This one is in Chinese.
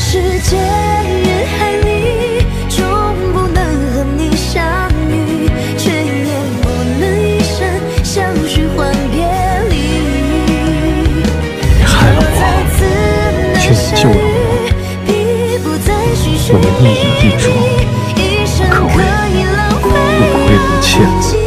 世界人海里，终不能和你相遇，却也不能一生相许换别离。你害了我，却也救了我。我们一饮一啄，可谓无愧于切。